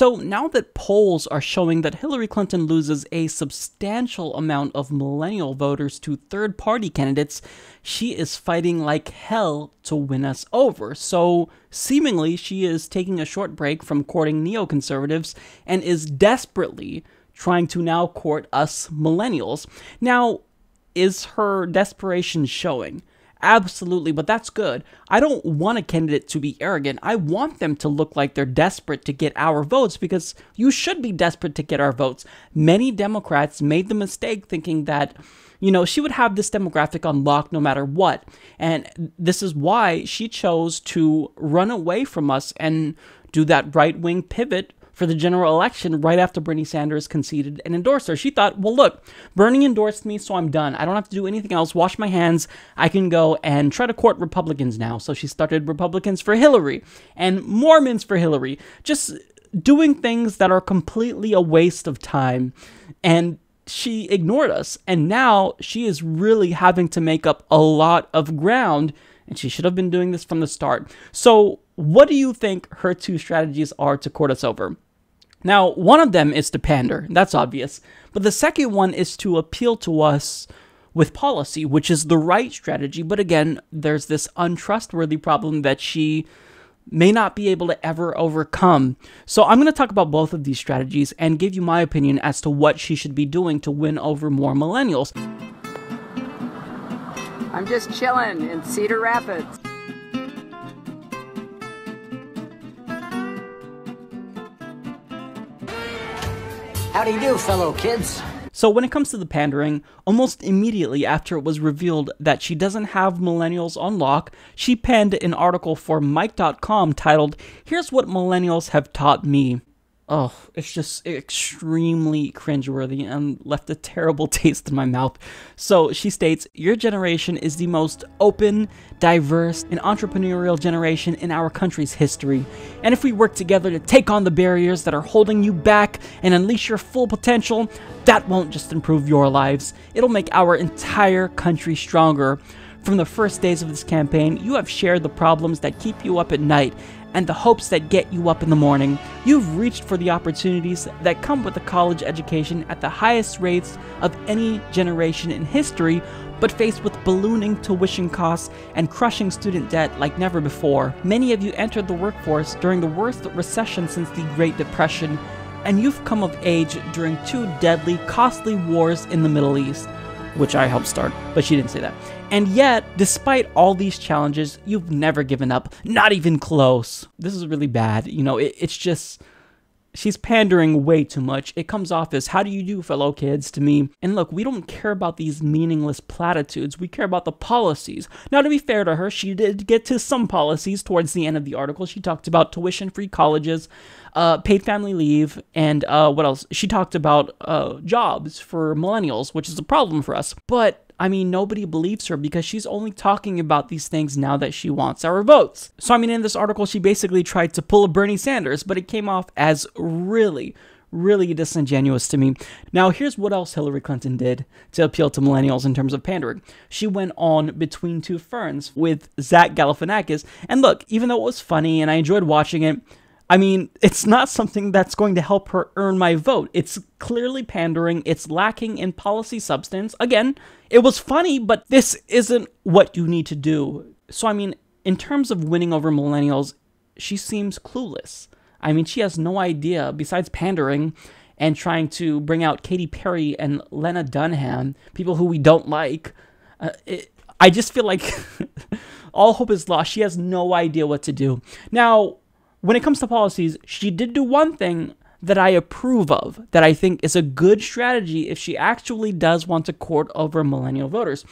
So now that polls are showing that Hillary Clinton loses a substantial amount of millennial voters to third party candidates, she is fighting like hell to win us over. So seemingly, she is taking a short break from courting neoconservatives and is desperately trying to now court us millennials. Now, is her desperation showing? Absolutely, but that's good. I don't want a candidate to be arrogant. I want them to look like they're desperate to get our votes because you should be desperate to get our votes. Many Democrats made the mistake thinking that, you know, she would have this demographic on lock no matter what. And this is why she chose to run away from us and do that right wing pivot for the general election right after Bernie Sanders conceded and endorsed her. She thought, well, look, Bernie endorsed me, so I'm done. I don't have to do anything else. Wash my hands. I can go and try to court Republicans now. So she started Republicans for Hillary and Mormons for Hillary. Just doing things that are completely a waste of time. And she ignored us. And now she is really having to make up a lot of ground. And she should have been doing this from the start. So, what do you think her two strategies are to court us over? Now, one of them is to pander, that's obvious, but the second one is to appeal to us with policy, which is the right strategy. But again, there's this untrustworthy problem that she may not be able to ever overcome. So, I'm going to talk about both of these strategies and give you my opinion as to what she should be doing to win over more millennials. I'm just chilling in Cedar Rapids. How do you do, fellow kids? So, when it comes to the pandering, almost immediately after it was revealed that she doesn't have millennials on lock, she penned an article for Mic.com titled, Here's What Millennials Have Taught Me oh, it's just extremely cringeworthy and left a terrible taste in my mouth. So she states, Your generation is the most open, diverse, and entrepreneurial generation in our country's history. And if we work together to take on the barriers that are holding you back and unleash your full potential, that won't just improve your lives, it'll make our entire country stronger. From the first days of this campaign, you have shared the problems that keep you up at night and the hopes that get you up in the morning. You've reached for the opportunities that come with a college education at the highest rates of any generation in history, but faced with ballooning tuition costs and crushing student debt like never before. Many of you entered the workforce during the worst recession since the Great Depression, and you've come of age during two deadly, costly wars in the Middle East which I helped start, but she didn't say that. And yet, despite all these challenges, you've never given up, not even close. This is really bad. You know, it, it's just. She's pandering way too much. It comes off as, how do you do, fellow kids, to me? And look, we don't care about these meaningless platitudes. We care about the policies. Now, to be fair to her, she did get to some policies towards the end of the article. She talked about tuition free colleges, uh, paid family leave, and uh, what else? She talked about uh, jobs for millennials, which is a problem for us. But I mean, nobody believes her because she's only talking about these things now that she wants our votes. So, I mean, in this article, she basically tried to pull a Bernie Sanders, but it came off as really, really disingenuous to me. Now, here's what else Hillary Clinton did to appeal to millennials in terms of pandering. She went on Between Two Ferns with Zach Galifianakis, and look, even though it was funny and I enjoyed watching it, I mean, it's not something that's going to help her earn my vote. It's clearly pandering, it's lacking in policy substance. Again, it was funny, but this isn't what you need to do. So, I mean, in terms of winning over millennials, she seems clueless. I mean, she has no idea, besides pandering and trying to bring out Katy Perry and Lena Dunham, people who we don't like. Uh, it, I just feel like all hope is lost. She has no idea what to do. Now, when it comes to policies, she did do one thing that I approve of, that I think is a good strategy if she actually does want to court over millennial voters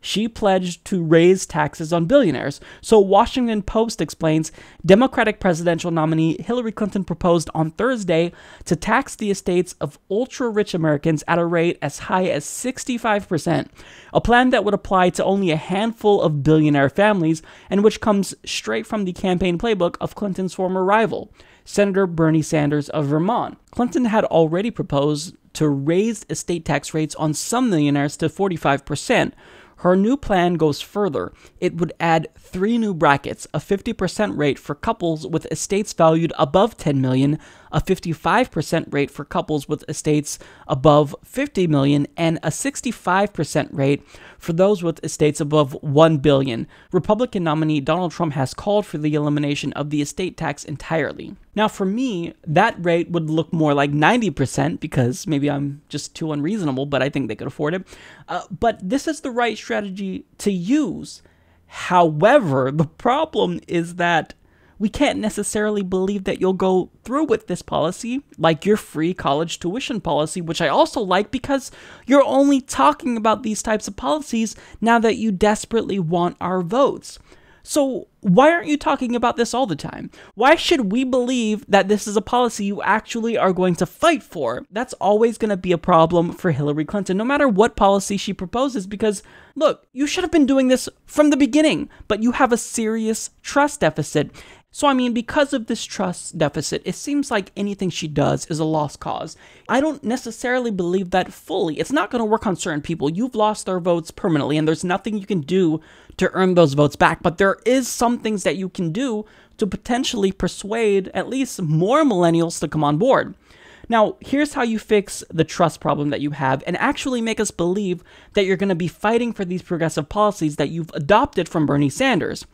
she pledged to raise taxes on billionaires. So, Washington Post explains Democratic presidential nominee Hillary Clinton proposed on Thursday to tax the estates of ultra rich Americans at a rate as high as 65%, a plan that would apply to only a handful of billionaire families and which comes straight from the campaign playbook of Clinton's former rival. Senator Bernie Sanders of Vermont. Clinton had already proposed to raise estate tax rates on some millionaires to 45%, Her new plan goes further. It would add three new brackets a 50% rate for couples with estates valued above 10 million, a 55% rate for couples with estates above 50 million, and a 65% rate for those with estates above 1 billion. Republican nominee Donald Trump has called for the elimination of the estate tax entirely. Now, for me, that rate would look more like 90% because maybe I'm just too unreasonable, but I think they could afford it. Uh, but this is the right strategy to use. However, the problem is that we can't necessarily believe that you'll go through with this policy, like your free college tuition policy, which I also like because you're only talking about these types of policies now that you desperately want our votes. So, why aren't you talking about this all the time? Why should we believe that this is a policy you actually are going to fight for? That's always going to be a problem for Hillary Clinton, no matter what policy she proposes, because look, you should have been doing this from the beginning, but you have a serious trust deficit. So, I mean, because of this trust deficit, it seems like anything she does is a lost cause. I don't necessarily believe that fully. It's not going to work on certain people. You've lost their votes permanently, and there's nothing you can do to earn those votes back. But there is some things that you can do to potentially persuade at least more millennials to come on board. Now, here's how you fix the trust problem that you have and actually make us believe that you're going to be fighting for these progressive policies that you've adopted from Bernie Sanders.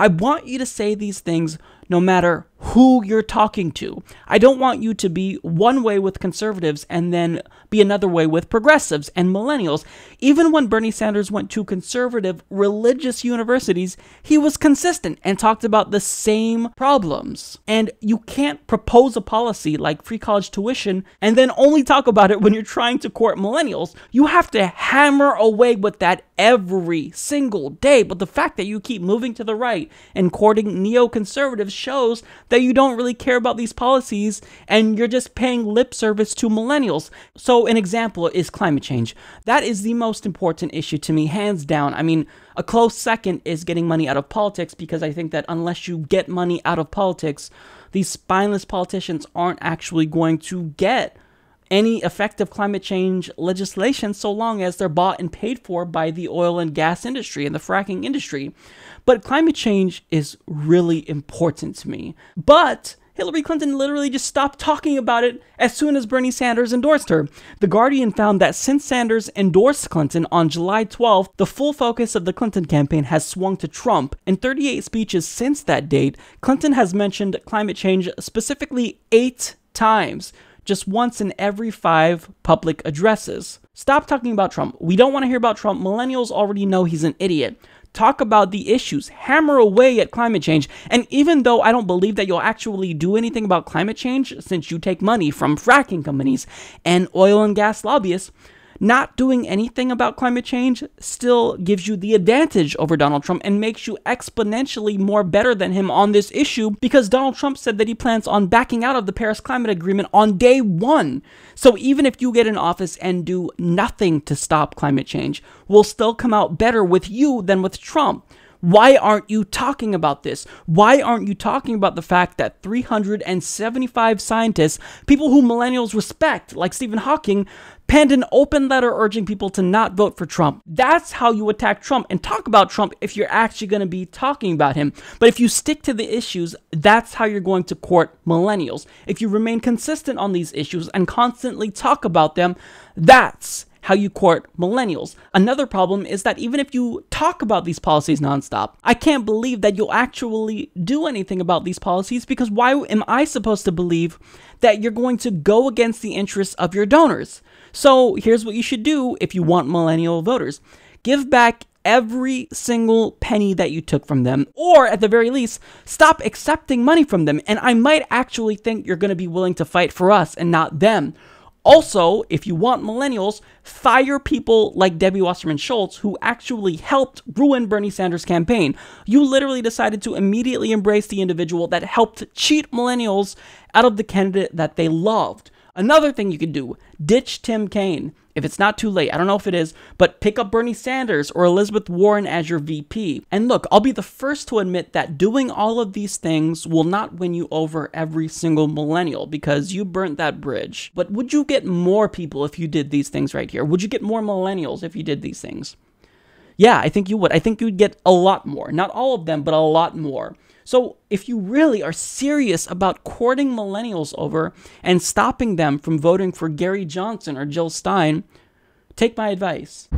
I want you to say these things no matter who you're talking to. I don't want you to be one way with conservatives and then be another way with progressives and millennials. Even when Bernie Sanders went to conservative religious universities, he was consistent and talked about the same problems. And you can't propose a policy like free college tuition and then only talk about it when you're trying to court millennials. You have to hammer away with that every single day. But the fact that you keep moving to the right and courting neoconservatives shows that you don't really care about these policies and you're just paying lip service to millennials. So, an example is climate change. That is the most important issue to me, hands down. I mean, a close second is getting money out of politics because I think that unless you get money out of politics, these spineless politicians aren't actually going to get any effective climate change legislation so long as they're bought and paid for by the oil and gas industry and the fracking industry. But climate change is really important to me. But Hillary Clinton literally just stopped talking about it as soon as Bernie Sanders endorsed her. The Guardian found that since Sanders endorsed Clinton on July 12th, the full focus of the Clinton campaign has swung to Trump. In 38 speeches since that date, Clinton has mentioned climate change specifically eight times, just once in every five public addresses. Stop talking about Trump. We don't want to hear about Trump. Millennials already know he's an idiot talk about the issues, hammer away at climate change. And even though I don't believe that you'll actually do anything about climate change since you take money from fracking companies and oil and gas lobbyists, not doing anything about climate change still gives you the advantage over Donald Trump and makes you exponentially more better than him on this issue because Donald Trump said that he plans on backing out of the Paris Climate Agreement on day one. So even if you get in office and do nothing to stop climate change, we'll still come out better with you than with Trump. Why aren't you talking about this? Why aren't you talking about the fact that 375 scientists, people who millennials respect, like Stephen Hawking, penned an open letter urging people to not vote for Trump? That's how you attack Trump and talk about Trump if you're actually going to be talking about him. But if you stick to the issues, that's how you're going to court millennials. If you remain consistent on these issues and constantly talk about them, that's how you court millennials. Another problem is that even if you talk about these policies nonstop, I can't believe that you'll actually do anything about these policies because why am I supposed to believe that you're going to go against the interests of your donors? So here's what you should do if you want millennial voters give back every single penny that you took from them, or at the very least, stop accepting money from them. And I might actually think you're going to be willing to fight for us and not them. Also, if you want millennials, fire people like Debbie Wasserman Schultz, who actually helped ruin Bernie Sanders' campaign. You literally decided to immediately embrace the individual that helped cheat millennials out of the candidate that they loved. Another thing you could do ditch Tim Kaine. If it's not too late, I don't know if it is, but pick up Bernie Sanders or Elizabeth Warren as your VP. And look, I'll be the first to admit that doing all of these things will not win you over every single millennial because you burnt that bridge. But would you get more people if you did these things right here? Would you get more millennials if you did these things? Yeah, I think you would. I think you'd get a lot more. Not all of them, but a lot more. So, if you really are serious about courting millennials over and stopping them from voting for Gary Johnson or Jill Stein, take my advice.